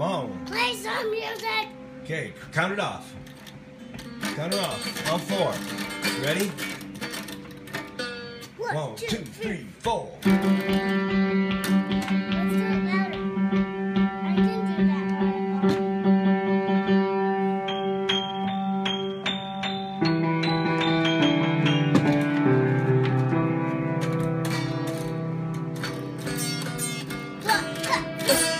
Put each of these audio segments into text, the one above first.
Come on. Play some music. Okay, count it off. Count it off. On four. Ready? One, One two, two, three, four. Look.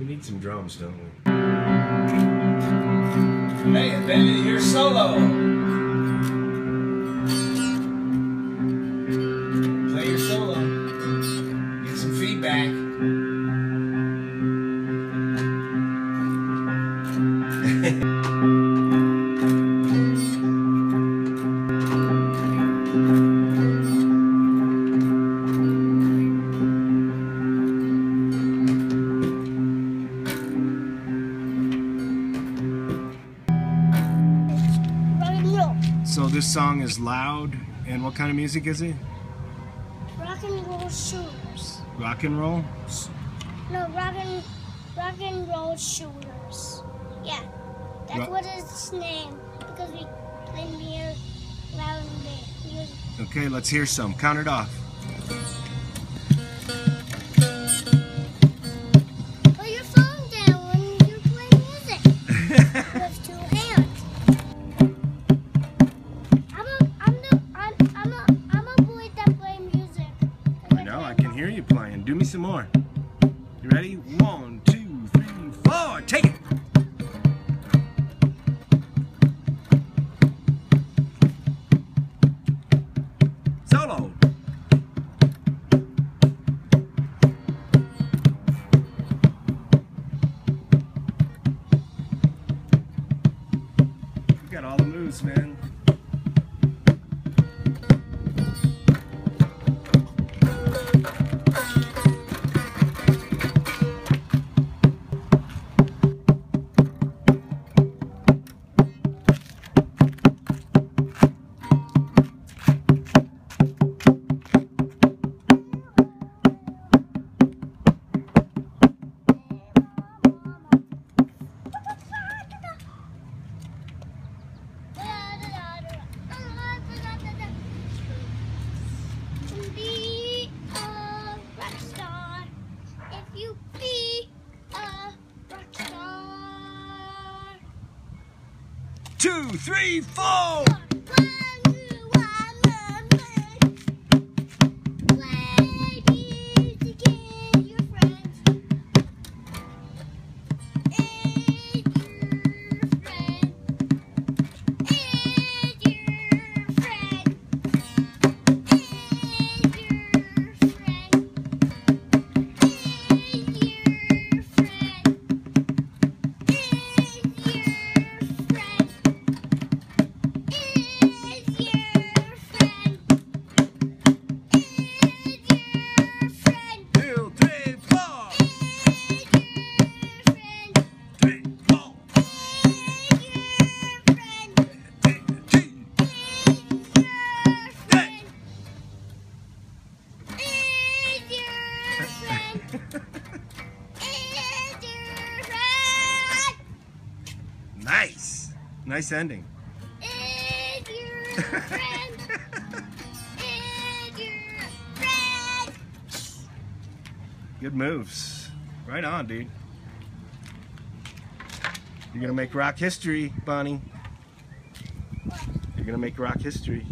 We need some drums, don't we? Hey, baby, you're solo. This song is loud, and what kind of music is it? Rock and roll shooters. Rock and roll? No, rock and rock and roll shooters. Yeah, that's Ro- what its name because we play near loud and big. Okay, let's hear some. Count it off. Some more. You ready? One, two, three, four. Take it. Solo. Got all the moves, man. Two, three, four. Nice. Ending. Good moves. Right on, dude. You're gonna make rock history, Bani. You're gonna make rock history.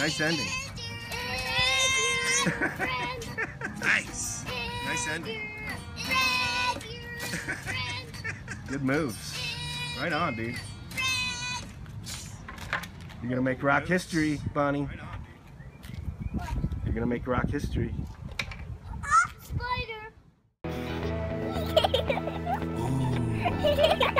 Nice. Ending. nice. Nice ending. Good moves. Right on, dude. You're gonna make rock history, Bani. You're gonna make rock history. Oh, spider.